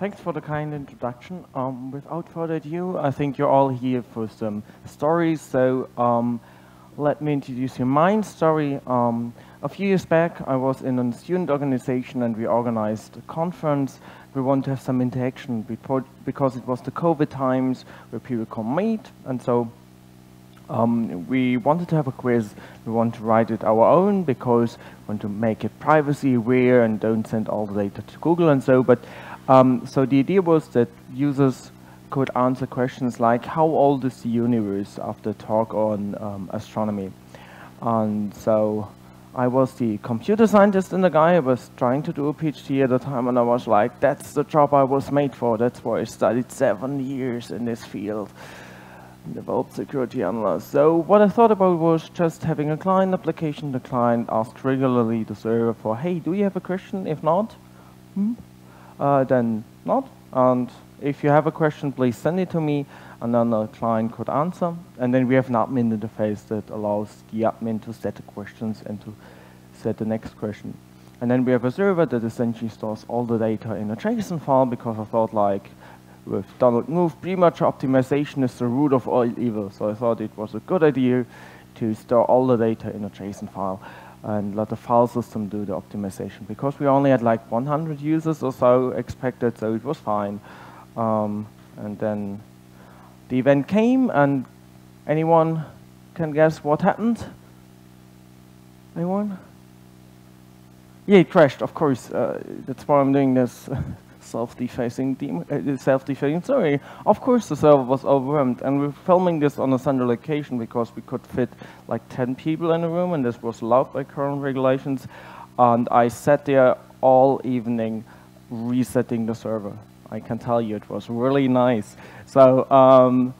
Thanks for the kind introduction. Um, without further ado, I think you're all here for some stories. So um, let me introduce you my story. Um, a few years back, I was in a student organization and we organized a conference. We wanted to have some interaction because it was the COVID times where people can meet. And so um, we wanted to have a quiz. We want to write it our own because we want to make it privacy aware and don't send all the data to Google and so. But um, so the idea was that users could answer questions like how old is the universe after talk on um, astronomy. And so I was the computer scientist in the guy. I was trying to do a PhD at the time, and I was like, that's the job I was made for. That's why I studied seven years in this field, developed security analyst. So what I thought about was just having a client application. The client asks regularly the server for, hey, do you have a question? If not, hmm? Uh, then not. And if you have a question, please send it to me and then the client could answer. And then we have an admin interface that allows the admin to set the questions and to set the next question. And then we have a server that essentially stores all the data in a JSON file because I thought like with Donald Knuth, premature optimization is the root of all evil. So I thought it was a good idea to store all the data in a JSON file and let the file system do the optimization because we only had like 100 users or so expected, so it was fine. Um, and then the event came, and anyone can guess what happened? Anyone? Yeah, it crashed, of course. Uh, that's why I'm doing this self-defacing, uh, self-defacing story. Of course, the server was overwhelmed, and we're filming this on a central location because we could fit like 10 people in a room, and this was allowed by current regulations. And I sat there all evening resetting the server. I can tell you it was really nice. So um,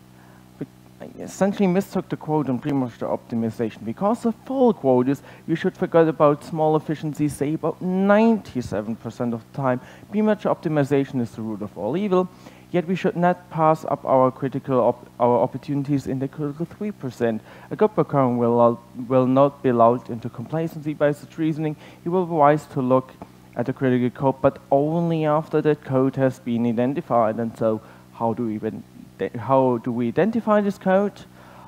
Essentially mistook the quote on premature optimization because the full quote is you should forget about small efficiencies, say about 97% of the time. Premature optimization is the root of all evil. Yet we should not pass up our critical op our opportunities in the critical 3%. A good programmer will, will not be lulled into complacency by such reasoning. He will be wise to look at the critical code, but only after that code has been identified. And so how do we, how do we identify this code?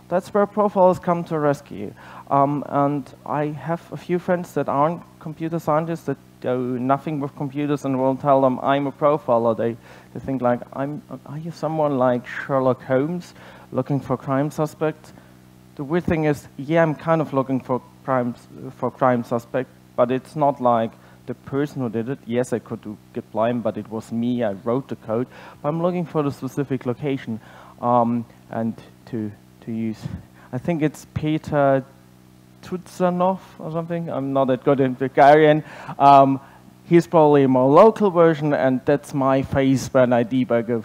That's where profiles come to rescue. Um, and I have a few friends that aren't computer scientists that do nothing with computers and will tell them I'm a profiler. They, they think like, I'm, are you someone like Sherlock Holmes looking for crime suspects? The weird thing is, yeah, I'm kind of looking for crimes for crime suspect, but it's not like the person who did it. Yes, I could do git blame, but it was me. I wrote the code. But I'm looking for the specific location um, and to to use. I think it's Peter Tuzanov or something. I'm not that good in Bulgarian. Um, he's probably a more local version, and that's my face when I debug a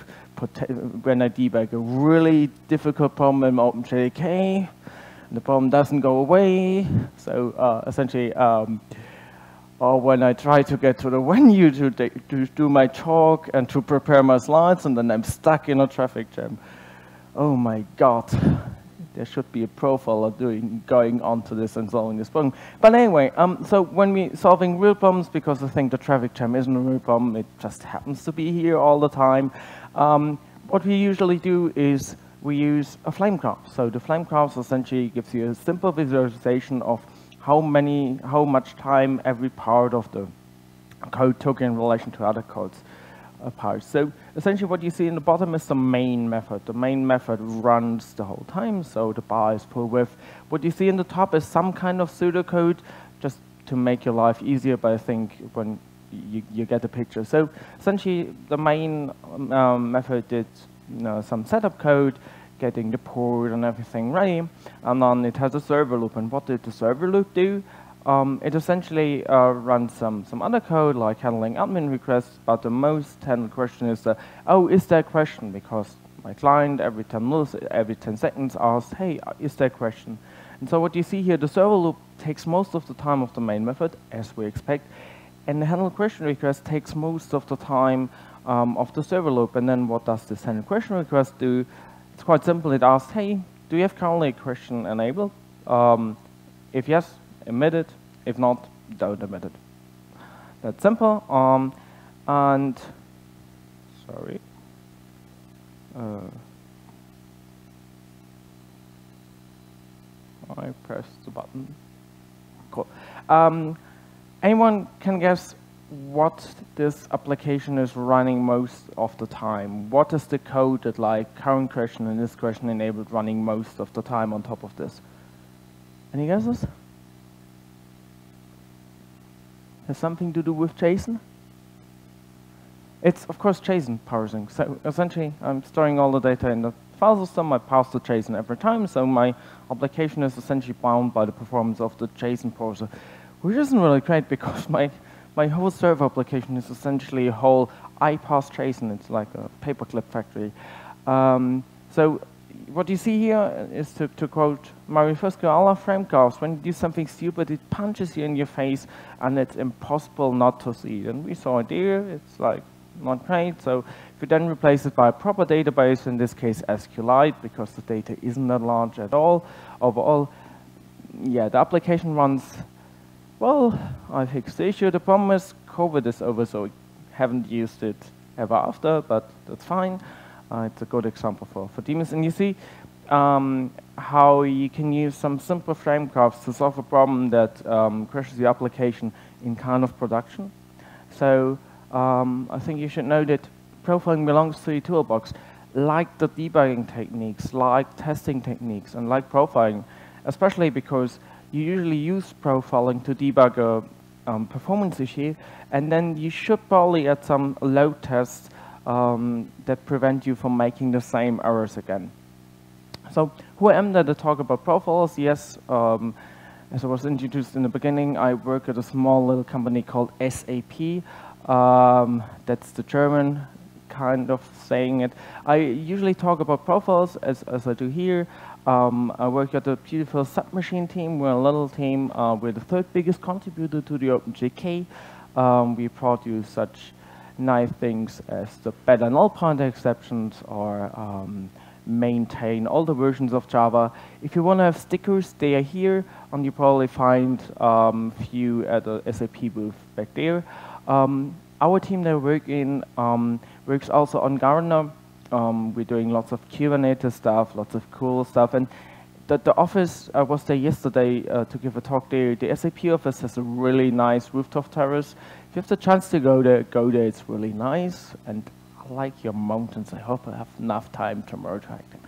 when I debug a really difficult problem in OpenJDK. The problem doesn't go away. So uh, essentially. Um, or when I try to get to the venue to, to do my talk and to prepare my slides, and then I'm stuck in a traffic jam. Oh my God, there should be a profile of doing going onto this and solving this problem. But anyway, um, so when we're solving real problems, because I think the traffic jam isn't a real problem, it just happens to be here all the time. Um, what we usually do is we use a flame graph. So the flame graph essentially gives you a simple visualization of how many, how much time every part of the code took in relation to other codes uh, parts. So essentially what you see in the bottom is the main method. The main method runs the whole time, so the bar is full width. What you see in the top is some kind of pseudocode just to make your life easier, but I think when you, you get the picture. So essentially the main um, method did you know, some setup code, getting the port and everything ready. And then it has a server loop. And what did the server loop do? Um, it essentially uh, runs some, some other code like handling admin requests, but the most handled question is, uh, oh, is there a question? Because my client every 10 minutes, every 10 seconds asks, hey, uh, is there a question? And so what you see here, the server loop takes most of the time of the main method, as we expect, and the handle question request takes most of the time um, of the server loop. And then what does this handle question request do? It's quite simple. It asks, hey, do you have currently a question enabled? Um, if yes, emit it. If not, don't emit it. That's simple. Um, and sorry. Uh, I pressed the button. Cool. Um, anyone can guess what this application is running most of the time? What is the code that like current question and this question enabled running most of the time on top of this? Any guesses? Has something to do with JSON? It's, of course, JSON parsing. So essentially, I'm storing all the data in the file system. I pass the JSON every time, so my application is essentially bound by the performance of the JSON parser, which isn't really great because my, my whole server application is essentially a whole I pass JSON. It's like a paperclip factory. Um, so what you see here is to, to quote Mario Fusco, a la flame graphs, when you do something stupid, it punches you in your face, and it's impossible not to see it. And we saw it here. It's like not great. So if you then replace it by a proper database, in this case SQLite, because the data isn't that large at all, overall, yeah, the application runs, well, I fixed the issue. The problem is COVID is over, so we haven't used it ever after, but that's fine. Uh, it's a good example for, for daemons. And you see um, how you can use some simple flame graphs to solve a problem that um, crashes the application in kind of production. So um, I think you should know that profiling belongs to your toolbox, like the debugging techniques, like testing techniques, and like profiling, especially because you usually use profiling to debug a um, performance issue, and then you should probably add some load tests um, that prevent you from making the same errors again. So who am I to talk about profiles? Yes, um, as I was introduced in the beginning, I work at a small little company called SAP. Um, that's the German kind of saying it. I usually talk about profiles as, as I do here. Um, I work at the beautiful SapMachine team. We're a little team. Uh, we're the third biggest contributor to the OpenJDK. Um, we produce such nice things as the better null pointer exceptions or um, maintain all the versions of Java. If you want to have stickers, they are here, and you probably find um, few at the SAP booth back there. Um, our team that work in um, works also on Gardener. Um, we're doing lots of Q&A stuff, lots of cool stuff. And the, the office, I was there yesterday uh, to give a talk there. The SAP office has a really nice rooftop terrace. If you have the chance to go there, go there. It's really nice. And I like your mountains. I hope I have enough time tomorrow to merge them.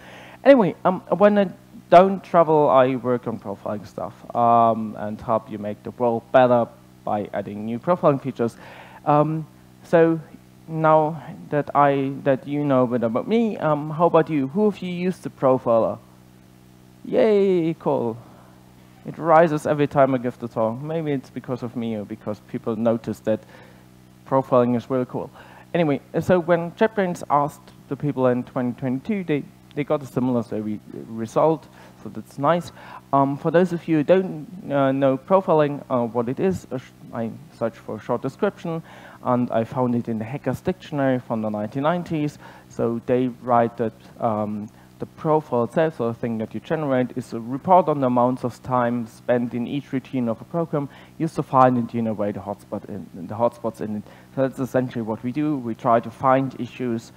Anyway, um, when I don't travel, I work on profiling stuff um, and help you make the world better by adding new profiling features. Um, so now that I that you know a bit about me, um, how about you? Who of you used the profiler? Yay, cool. It rises every time I give the talk. Maybe it's because of me or because people notice that profiling is really cool. Anyway, so when JetBrains asked the people in 2022, they, they got a similar survey result so that's nice. Um, for those of you who don't uh, know profiling, uh, what it is, uh, I search for a short description, and I found it in the Hackers Dictionary from the 1990s. So they write that um, the profile itself, so the thing that you generate, is a report on the amounts of time spent in each routine of a program used to find and generate the hotspot in, the hotspots in it. So that's essentially what we do. We try to find issues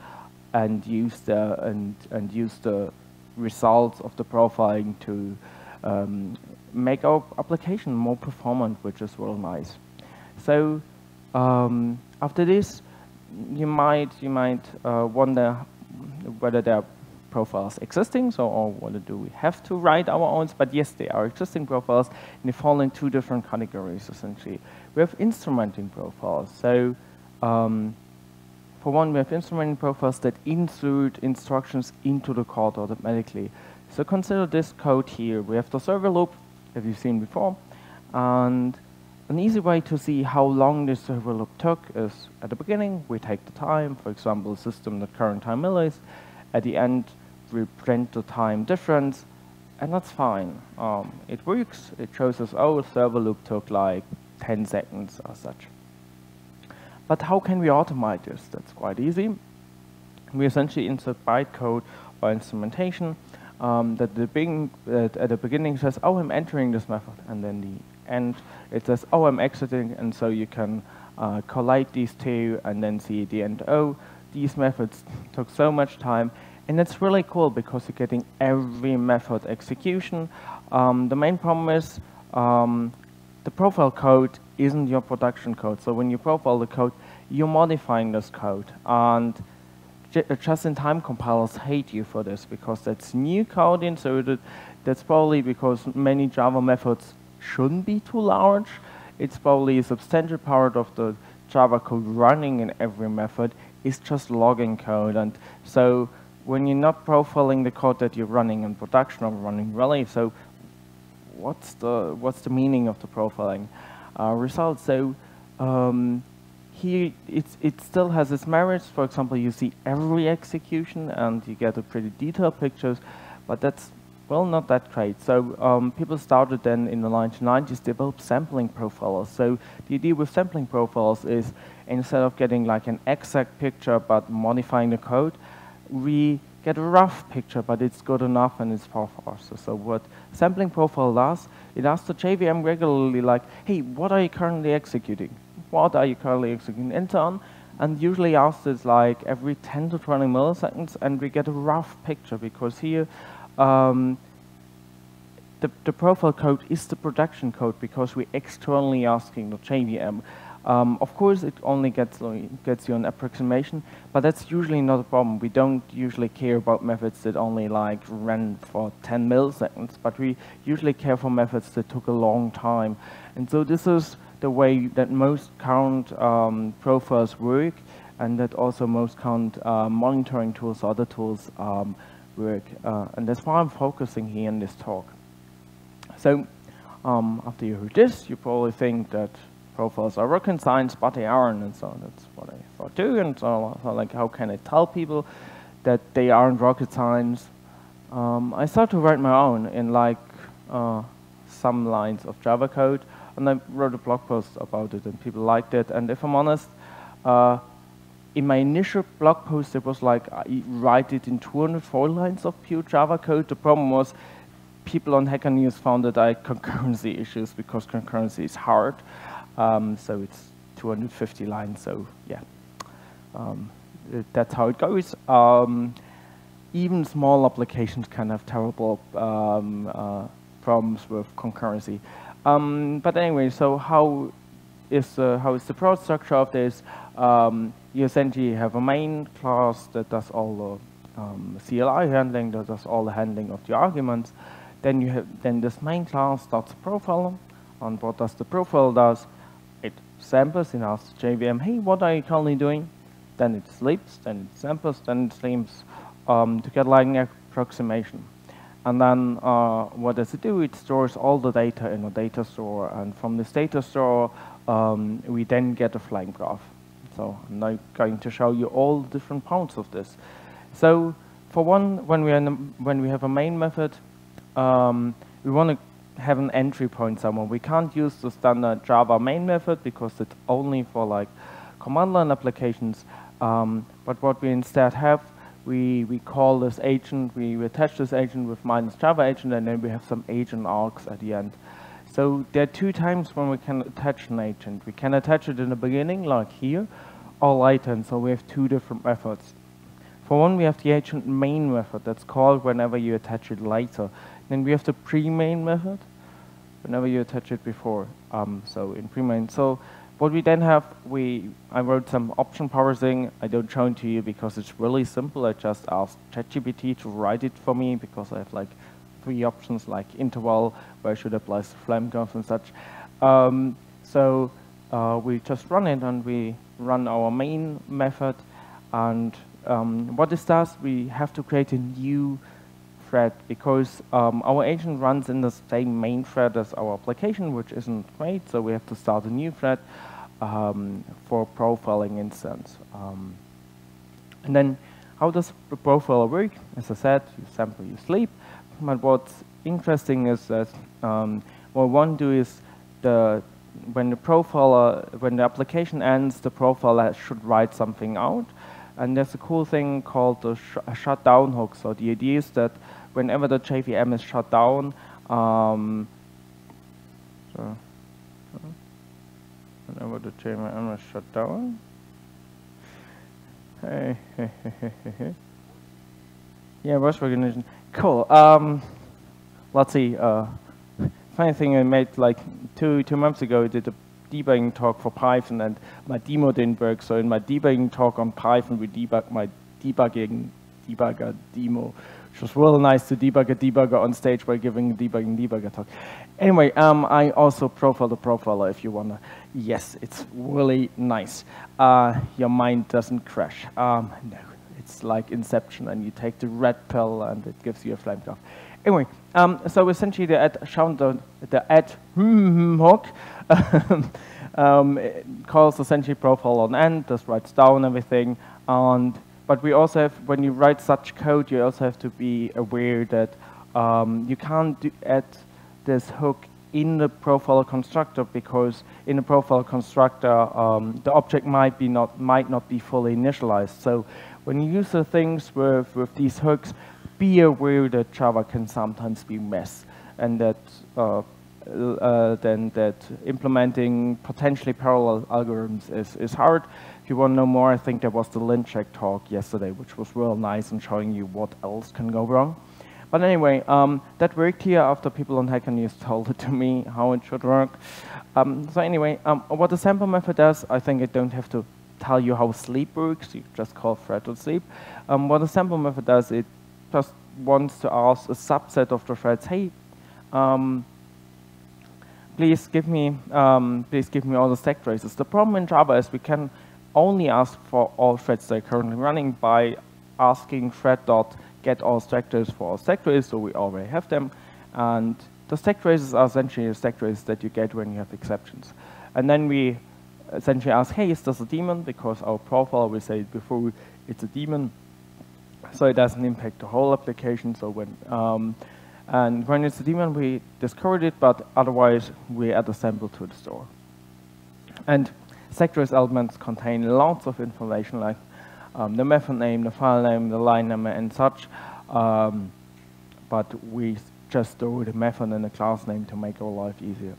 and use the and and use the results of the profiling to um, make our application more performant, which is really nice. So um, after this, you might you might uh, wonder whether there are profiles existing, so or whether do we have to write our own? But yes, there are existing profiles, and they fall in two different categories essentially. We have instrumenting profiles. So um, for one, we have instrumenting profiles that insert instructions into the code automatically. So consider this code here. We have the server loop, as you've seen before, and an easy way to see how long this server loop took is at the beginning, we take the time, for example, system the current time is. At the end, we print the time difference, and that's fine. Um, it works. It shows us, oh, server loop took like 10 seconds or such. But how can we automate this? That's quite easy. We essentially insert bytecode or instrumentation um, that, the being, that at the beginning says, oh, I'm entering this method, and then the end, it says, oh, I'm exiting, and so you can uh, collate these two and then see the end, oh, these methods took so much time, and it's really cool because you're getting every method execution. Um, the main problem is um, the profile code isn't your production code. So when you profile the code, you're modifying this code. And just-in-time compilers hate you for this because that's new code in, so that's probably because many Java methods shouldn't be too large. It's probably a substantial part of the Java code running in every method is just logging code. And so when you're not profiling the code that you're running in production or running Relay, so what's the, what's the meaning of the profiling uh? So um, here it's, it still has its merits. For example, you see every execution and you get a pretty detailed pictures, but that's well, not that great. So um, people started then in the 1990s develop sampling profilers. So the idea with sampling profiles is instead of getting like an exact picture but modifying the code, we get a rough picture, but it's good enough and it's far faster. So what sampling profile does, it asks the JVM regularly like, hey, what are you currently executing? What are you currently executing? And so on. And usually asks this like every 10 to 20 milliseconds, and we get a rough picture because here um, the, the profile code is the production code because we're externally asking the JVM. Um, of course, it only gets, uh, gets you an approximation, but that's usually not a problem. We don't usually care about methods that only like ran for 10 milliseconds, but we usually care for methods that took a long time. And so this is the way that most current um, profiles work, and that also most current uh, monitoring tools, or other tools um, work. Uh, and that's why I'm focusing here in this talk. So um, after you heard this, you probably think that profiles are rocket science, but they aren't, and so that's what I thought too. And so, so like, how can I tell people that they aren't rocket science? Um, I started to write my own in like uh, some lines of Java code, and I wrote a blog post about it, and people liked it. And if I'm honest, uh, in my initial blog post, it was like I write it in 204 lines of pure Java code. The problem was people on Hacker News found that I had concurrency issues because concurrency is hard. Um, so it's 250 lines, so yeah. Um, that's how it goes. Um, even small applications can have terrible um, uh, problems with concurrency. Um, but anyway, so how is, uh, how is the product structure of this? You essentially have a main class that does all the um, CLI handling, that does all the handling of the arguments. Then you have then this main class starts a profile. And what does the profile does? It samples and asks JVM, hey, what are you currently doing? Then it sleeps, then it samples, then it sleeps um, to get like an approximation. And then uh, what does it do? It stores all the data in a data store. And from this data store, um, we then get a flame graph. So I'm now going to show you all different parts of this. So for one, when we, the, when we have a main method, um, we want to have an entry point somewhere. We can't use the standard Java main method because it's only for like command line applications. Um, but what we instead have, we, we call this agent, we attach this agent with minus Java agent, and then we have some agent args at the end. So there are two times when we can attach an agent. We can attach it in the beginning, like here, all items, so we have two different methods. For one, we have the agent main method that's called whenever you attach it later. Then we have the pre-main method, whenever you attach it before. Um, so in pre-main. So what we then have, we I wrote some option parsing. I don't show it to you because it's really simple. I just asked ChatGPT to write it for me because I have like three options like interval, where should apply flame graphs and such. Um, so uh, we just run it and we run our main method. And um, what this does, we have to create a new thread because um, our agent runs in the same main thread as our application, which isn't great. So we have to start a new thread um, for profiling instance. Um, and then how does the profiler work? As I said, you sample, you sleep. But what's interesting is that um, what one do is the when the profiler, when the application ends, the profiler should write something out. And there's a cool thing called the sh shutdown hook. So the idea is that whenever the JVM is shut down, um, so, whenever the JVM is shut down, Hey hey. hey, hey, hey. yeah, voice recognition. Cool. Um, let's see. Uh, funny thing I made like two two months ago. I did a debugging talk for Python, and my demo didn't work. So in my debugging talk on Python, we debug my debugging debugger demo, which was really nice to debug a debugger on stage by giving a debugging debugger talk. Anyway, um, I also profile the profiler if you wanna. Yes, it's really nice. Uh, your mind doesn't crash. Um, no, it's like Inception, and you take the red pill, and it gives you a flame graph. Anyway, um, so essentially the ad shown the, the ad hook um, calls essentially profile on end, just writes down everything, and but we also have, when you write such code, you also have to be aware that um, you can't add this hook in the profile constructor because in the profile constructor, um, the object might be not might not be fully initialized. So when you use the things with, with these hooks, be aware that Java can sometimes be mess and that uh, uh, then that implementing potentially parallel algorithms is, is hard. If you want to know more, I think there was the Lincheck talk yesterday, which was real nice and showing you what else can go wrong. But anyway, um, that worked here after people on Hacker News told it to me how it should work. Um, so anyway, um, what the sample method does, I think I don't have to tell you how sleep works. You just call thread sleep. Um, what the sample method does, it just wants to ask a subset of the threads, hey, um, please give me, um, please give me all the stack traces. The problem in Java is we can only ask for all threads that are currently running by asking thread dot get all stack traces for all stack traces, so we already have them. And the stack traces are essentially the stack traces that you get when you have exceptions. And then we essentially ask, hey, is this a daemon? Because our profile, we say before, it's a daemon. So it doesn't impact the whole application. So when um, and when it's a daemon, we discard it, but otherwise we add a sample to the store. And Sectors elements contain lots of information like um, the method name, the file name, the line number, and such. Um, but we just store the method and the class name to make our life easier.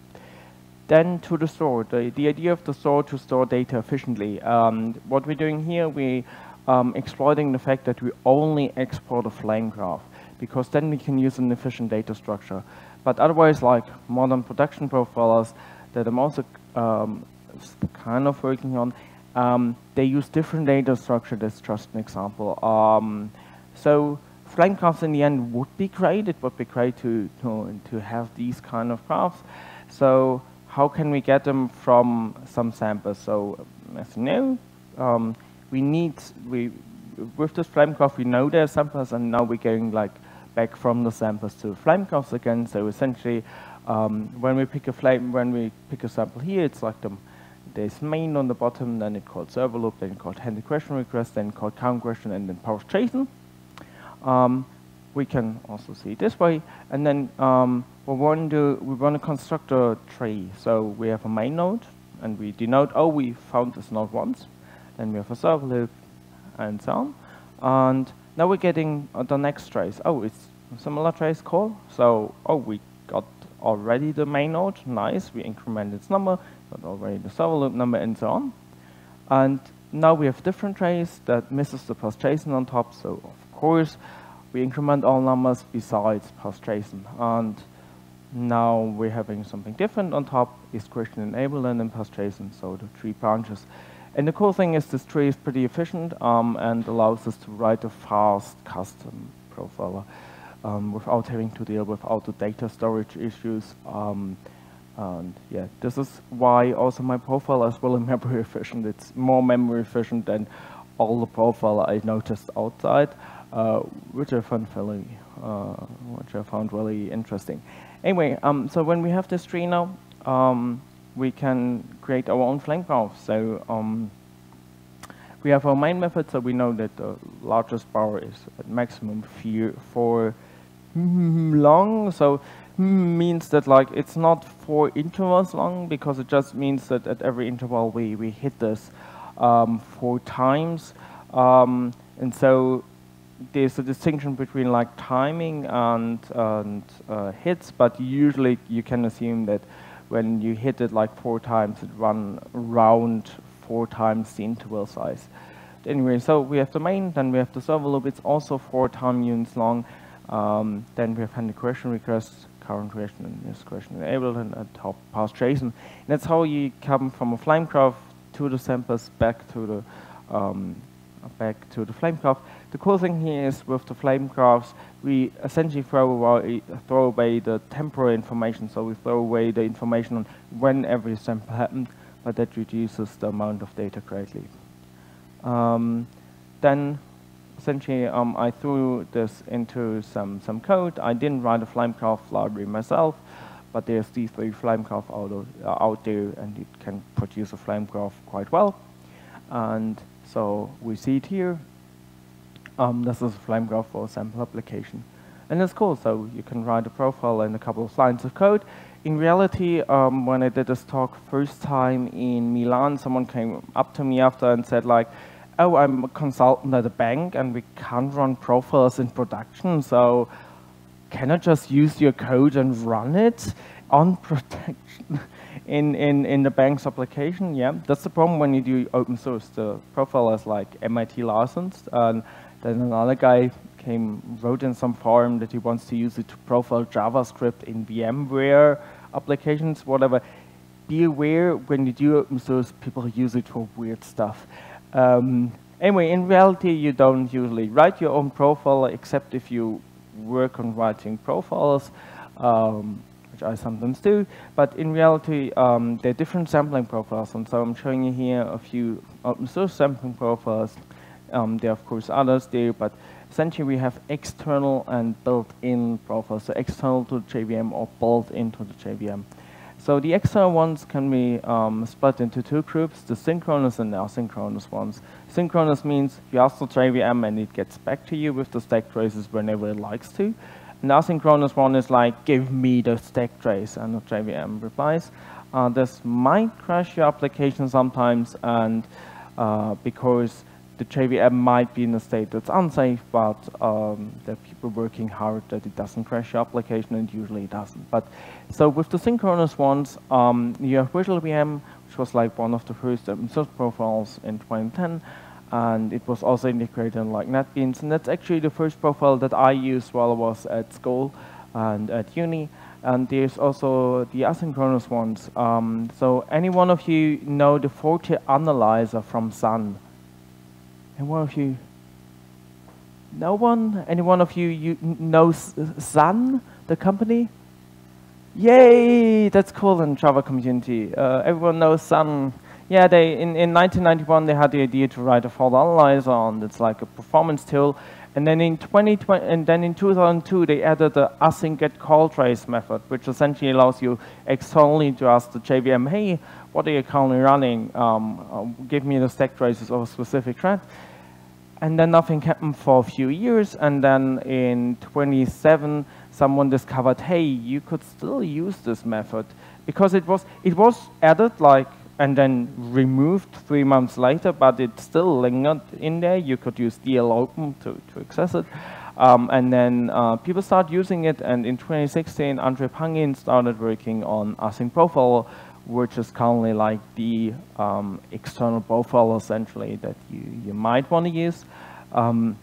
Then to the store, the, the idea of the store to store data efficiently. Um, what we're doing here, we um, exploiting the fact that we only export a flame graph because then we can use an efficient data structure. But otherwise, like modern production profilers that I'm also um, kind of working on, um, they use different data structure. That's just an example. Um, so flame graphs in the end would be great. It would be great to, to, to have these kind of graphs. So how can we get them from some samples? So as you know, um, we need, we, with this flame graph, we know there are samples, and now we're getting like back from the samples to flame graphs again. So essentially, um, when we pick a flame, when we pick a sample here, it's like the there's main on the bottom, then it called server loop, then called handle question request, then called count question, and then parse JSON. Um, we can also see it this way, and then um, we want to we want to construct a tree. So we have a main node, and we denote oh we found this node once, then we have a server loop, and so on, and now we're getting uh, the next trace. Oh, it's similar trace call. So oh we got already the main node, nice. We increment its number, got already the server loop number and so on. And now we have different trace that misses the parse JSON on top. So of course, we increment all numbers besides parse JSON. And now we're having something different on top, is enabled and then parse JSON, so the tree branches. And the cool thing is this tree is pretty efficient um, and allows us to write a fast custom profiler um, without having to deal with all the data storage issues. Um, and yeah, this is why also my profile is really memory efficient. It's more memory efficient than all the profile I noticed outside, uh, which I found really, uh, which I found really interesting. Anyway, um, so when we have this tree now, um, we can create our own flame graph. So um, we have our main method, so we know that the largest power is at maximum for long. So means that like it's not four intervals long because it just means that at every interval we, we hit this um, four times. Um, and so there's a distinction between like timing and, and uh, hits, but usually you can assume that when you hit it like four times, it run around four times the interval size. Anyway, so we have the main, then we have the server loop. It's also four time units long. Um, then we have handle question requests, current question and this question enabled, and a top pass JSON. And that's how you come from a Flamegraph to the samples back to the um, back to the Flamegraph. The cool thing here is with the flame graphs, we essentially throw away, throw away the temporal information. So we throw away the information on when every sample happened, but that reduces the amount of data greatly. Um, then essentially um, I threw this into some, some code. I didn't write a Flamegraph library myself, but there's these three Flamegraph out, uh, out there and it can produce a Flamegraph quite well. And so we see it here. Um, this is a Flamegraph for a sample application. And it's cool, so you can write a profile in a couple of lines of code. In reality, um, when I did this talk first time in Milan, someone came up to me after and said like, oh, I'm a consultant at a bank and we can't run profiles in production, so can I just use your code and run it on production in, in, in the bank's application? Yeah, that's the problem when you do open source. The profile is like MIT licensed, and then another guy came, wrote in some forum that he wants to use it to profile JavaScript in VMware applications, whatever. Be aware when you do open source, people use it for weird stuff. Um, anyway, in reality, you don't usually write your own profile, except if you work on writing profiles, um, which I sometimes do. But in reality, um, there are different sampling profiles, and so I'm showing you here a few open source sampling profiles. Um, there are, of course, others there, but essentially we have external and built-in profiles, so external to the JVM or built into the JVM. So the external ones can be um, split into two groups, the synchronous and the asynchronous ones. Synchronous means you ask the JVM and it gets back to you with the stack traces whenever it likes to. And the asynchronous one is like, give me the stack trace, and the JVM replies. Uh, this might crash your application sometimes, and uh, because the JVM might be in a state that's unsafe, but um, there are people working hard that it doesn't crash your application, and usually it doesn't. But so with the synchronous ones, um, you have Visual VM, which was like one of the first open source profiles in 2010, and it was also integrated in like NetBeans, and that's actually the first profile that I used while I was at school and at uni. And there's also the asynchronous ones. Um, so any one of you know the Forte analyzer from Sun? And one of you, no one? Any one of you, you knows Sun, the company? Yay, that's cool in Java community. Uh, everyone knows Sun. Yeah, they in, in 1991 they had the idea to write a Forte analyzer on. It's like a performance tool. And then in 2020, and then in 2002 they added the async get call trace method, which essentially allows you externally to ask the JVM, hey, what are you currently running? Um, uh, give me the stack traces of a specific thread and then nothing happened for a few years, and then in 27, someone discovered, hey, you could still use this method because it was it was added like and then removed three months later, but it still lingered in there. You could use DL open to, to access it. Um, and then uh, people started using it, and in 2016, Andrei Pangin started working on async profile, which is currently like the um, external profile essentially that you, you might want to use. Um,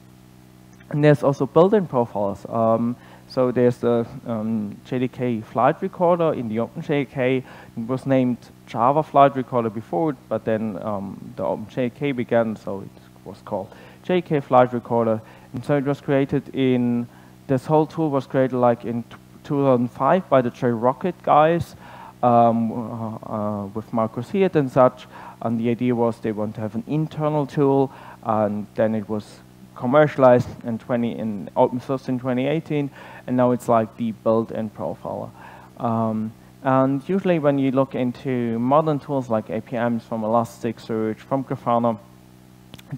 and there's also built-in profiles. Um, so there's the um, JDK flight recorder in the OpenJDK. It was named Java flight recorder before, but then um, the OpenJDK began, so it was called JDK flight recorder. And so it was created in, this whole tool was created like in 2005 by the JRockit guys um, uh, uh, with Marcus Hirt and such. And the idea was they want to have an internal tool, and then it was commercialized in 20 in open source in 2018, and now it's like the built-in profiler. Um, and usually when you look into modern tools like APMs from Elasticsearch, from Grafana,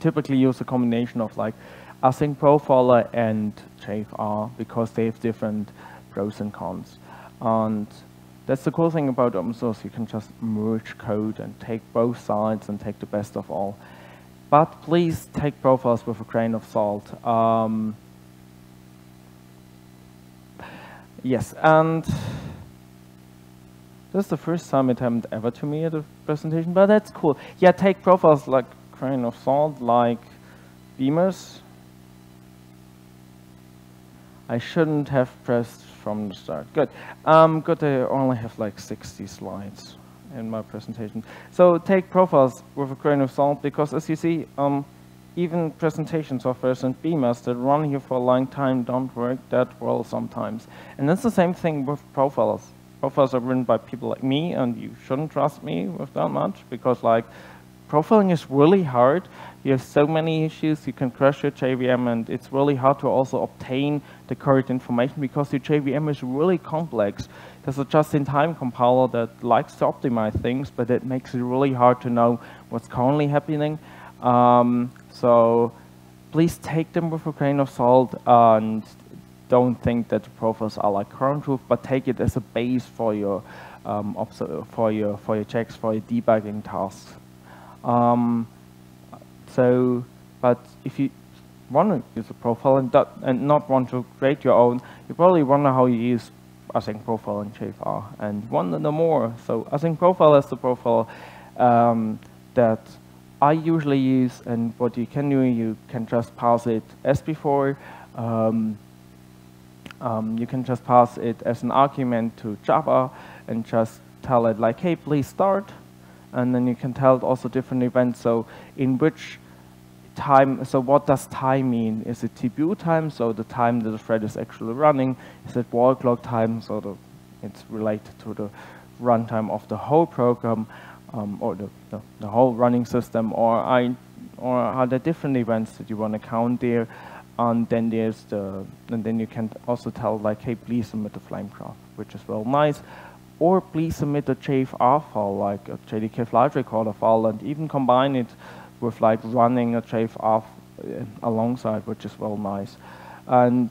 typically use a combination of like async profiler and JFR because they have different pros and cons. And that's the cool thing about open source. You can just merge code and take both sides and take the best of all. But please take profiles with a grain of salt. Um, yes, and this is the first time it happened ever to me at a presentation, but that's cool. Yeah, take profiles like grain of salt, like Beamers. I shouldn't have pressed from the start. Good. Um, good, I only have like 60 slides in my presentation. So take profiles with a grain of salt because as you see, um, even presentation softwares and beamers that run here for a long time don't work that well sometimes. And that's the same thing with profiles. Profiles are written by people like me, and you shouldn't trust me with that much because like profiling is really hard. You have so many issues, you can crash your JVM, and it's really hard to also obtain the correct information because your JVM is really complex. There's a just-in-time compiler that likes to optimize things, but it makes it really hard to know what's currently happening. Um, so please take them with a grain of salt and don't think that the profiles are like current truth, but take it as a base for your um, for your for your checks for your debugging tasks. Um, so, but if you want to use a profile and, and not want to create your own, you probably wonder how you use async profile in JFR and to know more. So async profile is the profile um, that I usually use, and what you can do, you can just pass it as before. Um, um, you can just pass it as an argument to Java and just tell it like, hey, please start. And then you can tell also different events. So in which time, so what does time mean? Is it CPU time, so the time that the thread is actually running? Is it wall clock time, so the, it's related to the runtime of the whole program? um, or the, the, the, whole running system, or, I, or are there different events that you want to count there? And then there's the, and then you can also tell like, hey, please submit a graph, which is well nice. Or please submit a JFR file, like a JDK flight recorder file, and even combine it with like running a JFR uh, alongside, which is well nice. And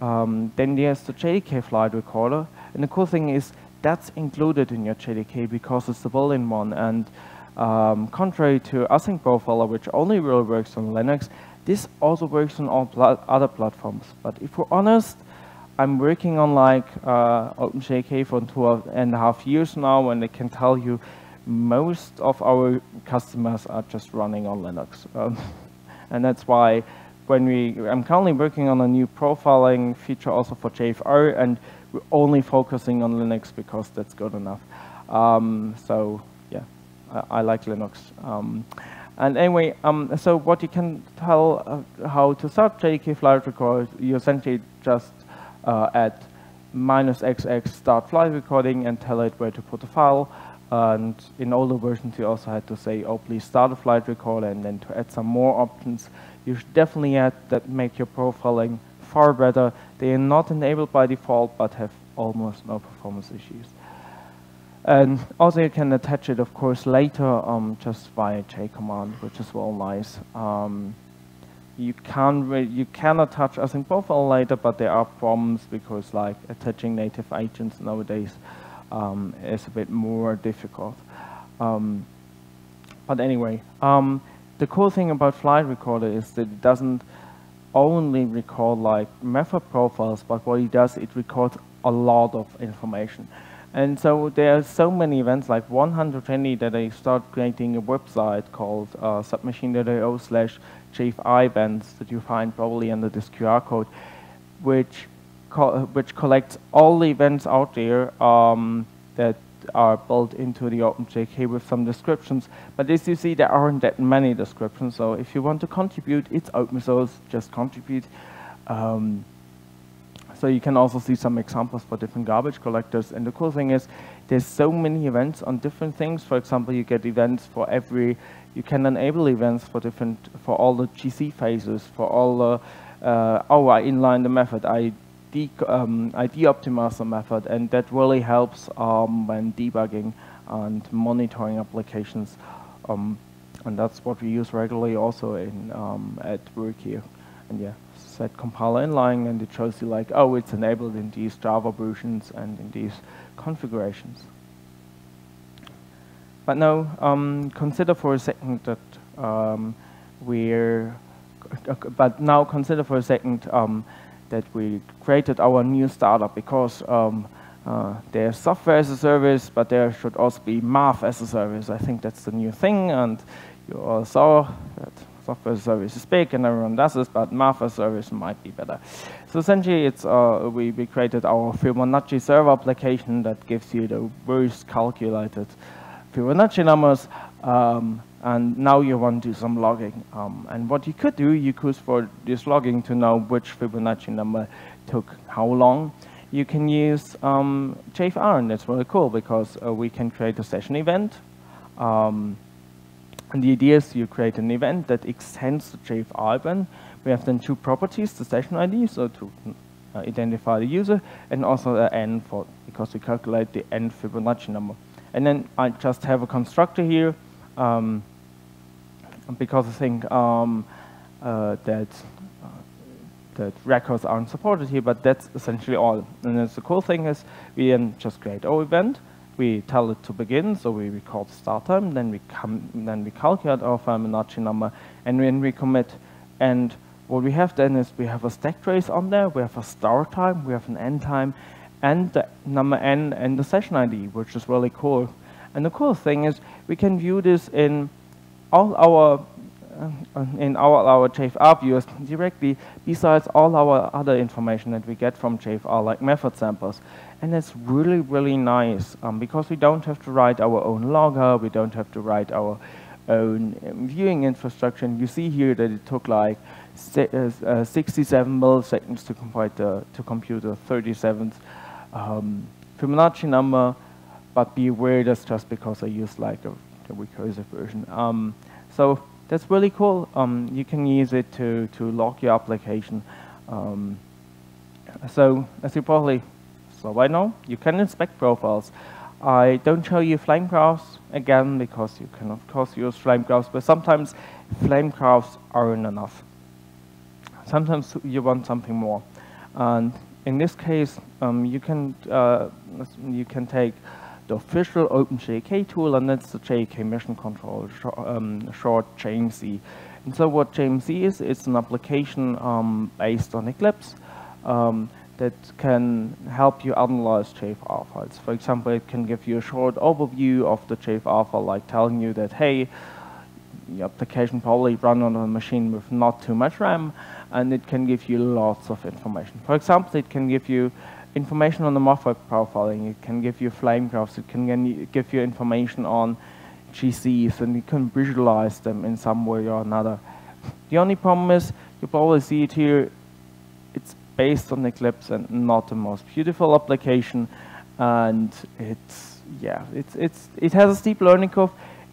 um, then there's the JDK flight recorder. And the cool thing is that's included in your JDK because it's the built-in one. And um, contrary to async profiler, which only really works on Linux, this also works on all pl other platforms. But if we're honest, I'm working on like uh, OpenJDK for two and a half years now, and I can tell you most of our customers are just running on Linux. Um, and that's why when we, I'm currently working on a new profiling feature also for JFR, and we're only focusing on Linux because that's good enough. Um, so yeah, I, I like Linux. Um, and anyway, um, so what you can tell uh, how to start JDK flight record, you essentially just uh, add minus xx start flight recording and tell it where to put the file. And in older versions, you also had to say, oh, please start a flight recorder, and then to add some more options. You should definitely add that make your profiling far better. They are not enabled by default, but have almost no performance issues. And also you can attach it, of course, later um, just via J command, which is well nice. Um, you can't you can attach async profile later, but there are problems because like attaching native agents nowadays um, is a bit more difficult. Um, but anyway, um, the cool thing about Flight Recorder is that it doesn't only record like method profiles, but what it does, it records a lot of information. And so there are so many events, like 120 that I start creating a website called uh, sapmachine.io slash events that you find probably under this QR code, which, co which collects all the events out there um, that are built into the OpenJDK with some descriptions. But as you see, there aren't that many descriptions. So if you want to contribute, it's open source, just contribute. Um, so you can also see some examples for different garbage collectors. And the cool thing is there's so many events on different things. For example, you get events for every, you can enable events for different, for all the GC phases, for all the, uh, oh, I inline the method, I de um, I de-optimize the method, and that really helps um, when debugging and monitoring applications. Um, and that's what we use regularly also in um, at work here. And yeah, set compiler inline, and it shows you like, oh, it's enabled in these Java versions and in these configurations. But now, um, consider for a second that um, we're, but now consider for a second that we created our new startup because um, uh, there's software as a service, but there should also be math as a service. I think that's the new thing, and you all saw that software service is big and everyone does this, but math service might be better. So essentially, it's uh, we, we created our Fibonacci server application that gives you the worst calculated Fibonacci numbers, um, and now you want to do some logging. Um, and what you could do, you could for this logging to know which Fibonacci number took how long. You can use um, JFR, and that's really cool because uh, we can create a session event. Um, and the idea is you create an event that extends the JFR event. We have then two properties, the session ID, so to uh, identify the user, and also the n for, because we calculate the n Fibonacci number. And then I just have a constructor here, um, because I think um, uh, that uh, that records aren't supported here, but that's essentially all. And the cool thing is we then just create our event, we tell it to begin, so we record start time, then we come, then we calculate our Fibonacci number, and then we commit. And what we have then is we have a stack trace on there, we have a start time, we have an end time, and the number n and the session ID, which is really cool. And the cool thing is we can view this in all our uh, in our, our JFR views directly besides all our other information that we get from JFR, like method samples. And it's really, really nice um, because we don't have to write our own logger, we don't have to write our own um, viewing infrastructure. And you see here that it took like uh, uh, 67 milliseconds to compute the, to compute the 37th um, Fibonacci number, but be aware that's just because I used like the, the recursive version. Um, so that's really cool. Um, you can use it to, to log your application. Um, so as you probably saw by now, you can inspect profiles. I don't show you flame graphs again because you can of course use flame graphs, but sometimes flame graphs aren't enough. Sometimes you want something more. And in this case, um, you can uh, you can take the official OpenJDK tool, and that's the JDK Mission Control, sh um, short JMC. And so what JMC is, it's an application um, based on Eclipse um, that can help you analyze JFR files. For example, it can give you a short overview of the JFR file, like telling you that, hey, your application probably run on a machine with not too much RAM, and it can give you lots of information. For example, it can give you information on the MOFWeb profiling. It can give you flame graphs. It can give you information on GCs, and you can visualize them in some way or another. The only problem is, you probably see it here, based on Eclipse and not the most beautiful application, and it's, yeah, it's, it's, it has a steep learning curve.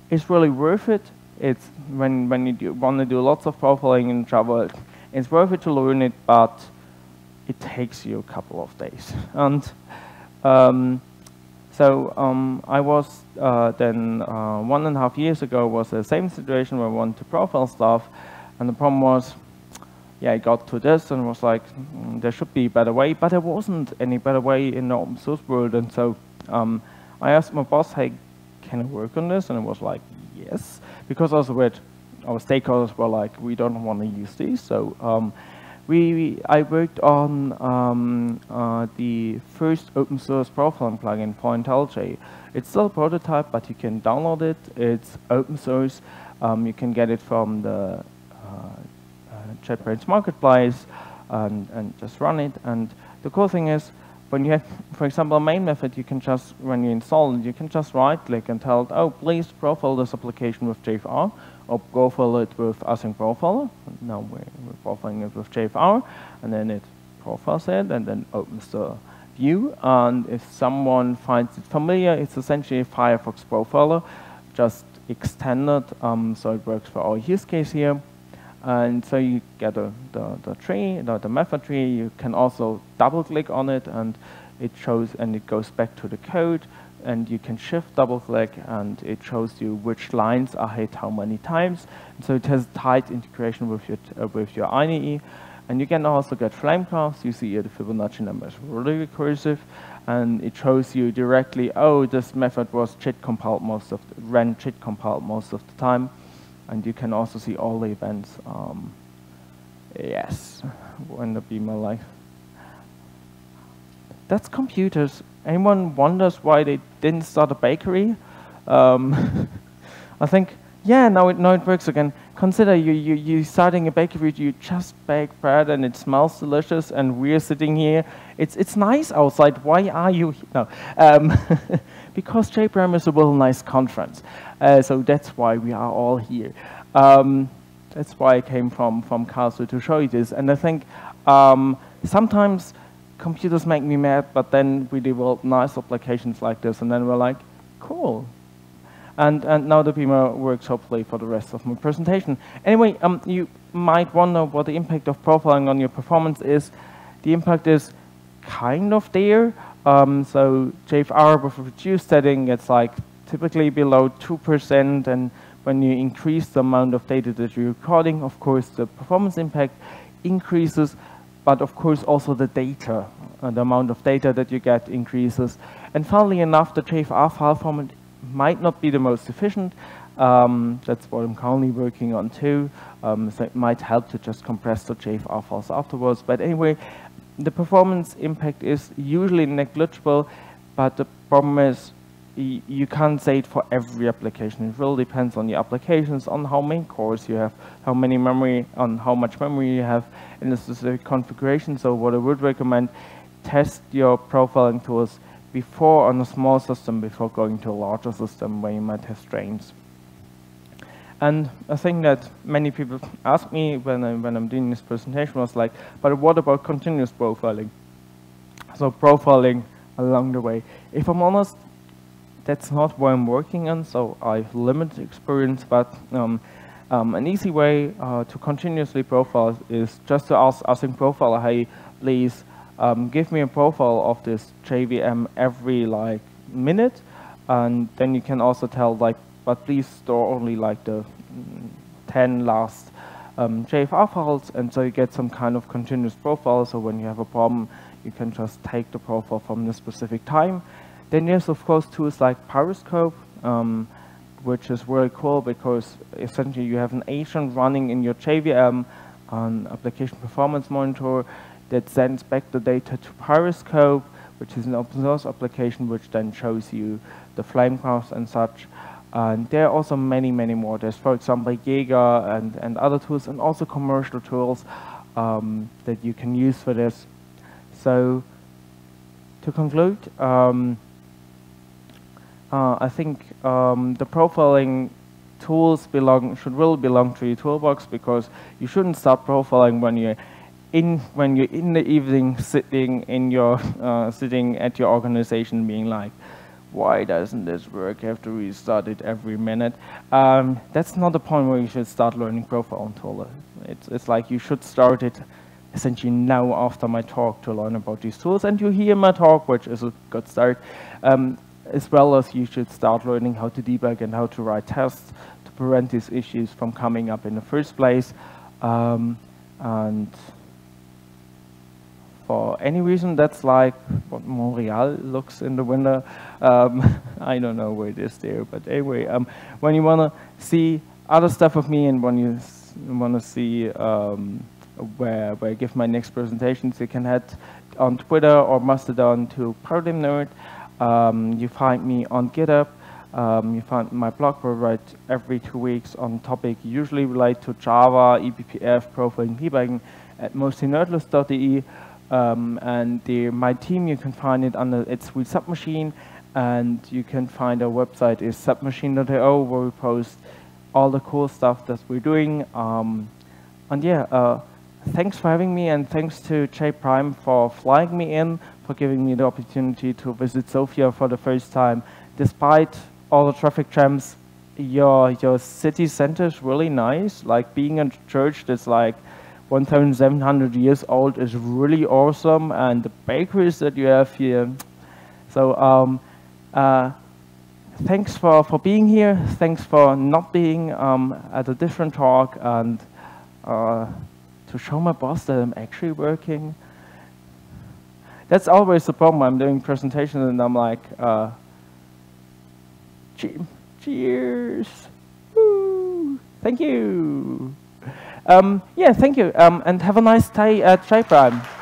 It's really worth it. It's when, when you want to do lots of profiling in Java, it's worth it to learn it, but it takes you a couple of days. And um, so um, I was uh, then uh, one and a half years ago was the same situation where I wanted to profile stuff, and the problem was, yeah, I got to this and was like, mm, there should be a better way, but there wasn't any better way in the open source world, and so um, I asked my boss, hey, can I work on this? And it was like, yes, because also with our stakeholders were like, we don't want to use these, so um, we, I worked on um, uh, the first open source profiling plugin for IntelliJ. It's still a prototype, but you can download it. It's open source. Um, you can get it from the JetBrains Marketplace and, and just run it. And the cool thing is, when you have, for example, a main method, you can just, when you install it, you can just right-click and tell it, oh, please profile this application with JFR, or profile it with async profiler. Now we're, profiling it with JFR, and then it profiles it, and then opens the view. And if someone finds it familiar, it's essentially Firefox profiler, just extended, um, so it works for our use case here. And so you get the, the, the tree, the, the method tree. You can also double click on it, and it shows, and it goes back to the code and you can shift double click and it shows you which lines are hit how many times. And so it has tight integration with your, uh, with your IDE. And you can also get flame graphs. You see here the Fibonacci numbers really recursive. And it shows you directly, oh, this method was JIT compiled most of the, ran JIT compiled most of the time. And you can also see all the events. Um, yes, end up being my life. That's computers Anyone wonders why they didn't start a bakery? Um, I think yeah, now it, now it works again. Consider you, you, you starting a bakery, you just bake bread and it smells delicious and we're sitting here. It's, it's nice outside, why are you here? No, um, because jPrime is a well nice conference. Uh, so that's why we are all here. Um, that's why I came from, from Karlsruhe to show you this. And I think um, sometimes computers make me mad, but then we develop nice applications like this, and then we're like, cool, and, and now the Beamer works hopefully for the rest of my presentation. Anyway, um, you might wonder what the impact of profiling on your performance is. The impact is kind of there. Um, so JFR with a reduced setting, it's like typically below 2%. And when you increase the amount of data that you're recording, of course, the performance impact increases. But of course, also the data, uh, the amount of data that you get increases. And funnily enough, the JFR file format might not be the most efficient. Um, that's what I'm currently working on too. Um, so it might help to just compress the JFR files afterwards. But anyway, the performance impact is usually negligible, but the problem is you can't say it for every application. It really depends on the applications, on how many cores you have, how many memory, on how much memory you have in the specific configuration. So what I would recommend, test your profiling tools before on a small system before going to a larger system where you might have strains. And a thing that many people ask me when, I, when I'm doing this presentation was like, but what about continuous profiling? So profiling along the way. If I'm honest, that's not what I'm working on, so I have limited experience, but um, um, an easy way uh, to continuously profile is just to ask async profiler, hey, please um, give me a profile of this JVM every like minute, and then you can also tell like, but please store only like the 10 last um, JFR files, and so you get some kind of continuous profile. So when you have a problem, you can just take the profile from the specific time. Then there's of course tools like Pyroscope, um, which is really cool because essentially you have an agent running in your JVM, an application performance monitor, that sends back the data to Pyroscope, which is an open source application which then shows you the flame graphs and such. And there are also many, many more. There's, for example, Jaeger and, and other tools, and also commercial tools um, that you can use for this. So, to conclude, um, uh, I think um, the profiling tools belong should really belong to your toolbox because you shouldn't start profiling when you're in when you're in the evening sitting in your uh, sitting at your organization being like why doesn't this work? Have to restart it every minute. Um, that's not the point where you should start learning profile tool it's, it's like you should start it essentially now after my talk to learn about these tools. And you hear my talk which is a good start um, as well as you should start learning how to debug and how to write tests to prevent these issues from coming up in the first place. Um, and for any reason, that's like what Montreal looks in the winter. Um, I don't know where it is there, but anyway, um, when you want to see other stuff of me and when you want to see um, where, where I give my next presentations, you can head on Twitter or Mastodon to parttimenerd. Um, you find me on GitHub. Um, you find my blog where I write every two weeks on topic usually related to Java, eBPF, profiling, debugging at mostlynerdless.de. Um, and the, my team, you can find it under its with SapMachine, and you can find our website is sapmachine.io where we post all the cool stuff that we're doing. Um, and yeah, uh, thanks for having me, and thanks to J Prime for flying me in, for giving me the opportunity to visit Sofia for the first time. Despite all the traffic jams, your your city center is really nice. Like being in church it's like 1,700 years old is really awesome, and the bakeries that you have here. So um, uh, thanks for, for being here. Thanks for not being um, at a different talk and uh, to show my boss that I'm actually working. That's always the problem. I'm doing presentations and I'm like, uh, cheers. Woo. Thank you. Um, yeah, thank you, um, and have a nice day at JPRIME.